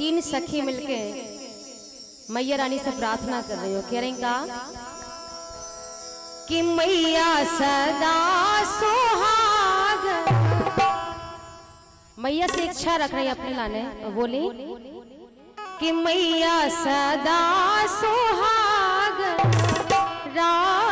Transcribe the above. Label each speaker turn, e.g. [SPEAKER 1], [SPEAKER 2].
[SPEAKER 1] तीन सखी मिलके मैया रानी से प्रार्थना कर रही हो। कह रही का? कि मैया सदा सुहाग। मैया से इच्छा रख रही अपने लाने। बोली, कि मैया सदा सुहाग। राम